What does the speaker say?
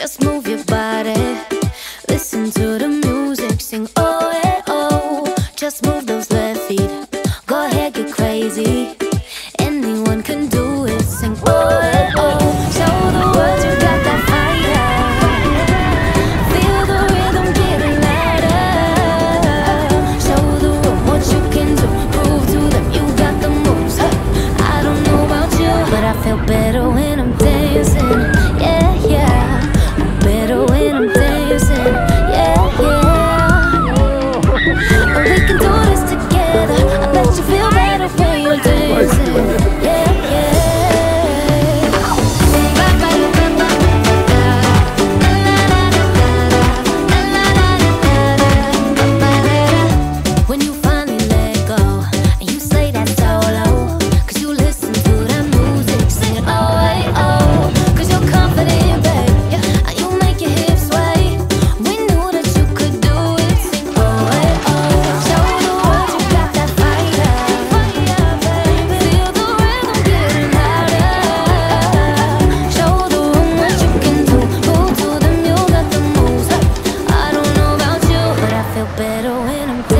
Just move your body. Listen to the music Sing oh yeah oh. Just move those left feet. Go ahead, get crazy. and I'm